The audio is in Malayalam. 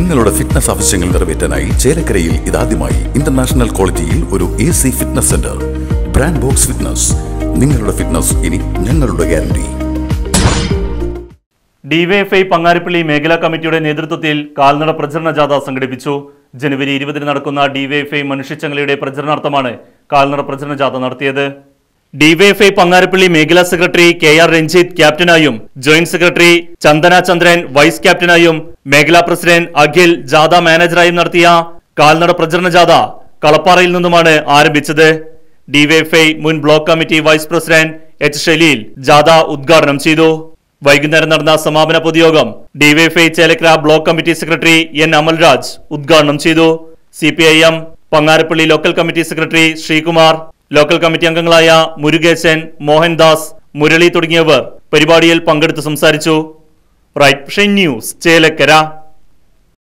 നിങ്ങളുടെ ഫിറ്റ്നസ് ആവശ്യങ്ങൾ നിറവേറ്റാനായി ചേലക്കരയിൽ ഇതാദ്യമായി ഇന്റർനാഷണൽ ക്വാളിറ്റിയിൽ ഒരു A C fitness centre brand box fitness നിങ്ങളുടെ ഫിറ്റ്നസ് ഇനി ഞങ്ങളുടെ ഗ്യാരണ്ടി ഡിവൈഎഫ്ഐ പങ്ങാരിപ്പള്ളി മേഖലാ കമ്മിറ്റിയുടെ നേതൃത്വത്തിൽ കാൽനട പ്രചരണ ജാഥ സംഘടിപ്പിച്ചു. ജനുവരി ഇരുപതിന് നടക്കുന്ന ഡിവൈഎഫ്ഐ മനുഷ്യച്ചങ്ങലയുടെ പ്രചരണാർത്ഥമാണ് കാൽനട പ്രചരണ ജാഥ നടത്തിയത്. ഡിവൈഎഫ്ഐ പങ്ങാരപ്പള്ളി മേഖലാ secretary K R Ranjith ക്യാപ്റ്റനായും joint secretary Chandana Chandran vice ക്യാപ്റ്റനായും മേഖലാ പ്രസിഡന്റ് അഖിൽ ജാഥ മാനേജറായും നടത്തിയ കാൽനട പ്രചരണ ജാഥ കളപ്പാറയിൽ നിന്നുമാണ് ആരംഭിച്ചത്. ഡിവൈഎഫ്ഐ മുൻ block committee vice president H Shaleel ജാഥ ഉദ്ഘാടനം ചെയ്തു. വൈകുന്നേരം നടന്ന സമാപന പൊതുയോഗം DYFI Chelakkara block committee secretary N Amalraj ഉദ്ഘാടനം ചെയ്തു. C P I M Pangarappally local committee secretary Sreekumar local committee അംഗങ്ങളായ മുരുകേശൻ മോഹൻദാസ് മുരളി തുടങ്ങിയവർ പരിപാടിയിൽ പങ്കെടുത്ത് സംസാരിച്ചു. Right news Chelakkara.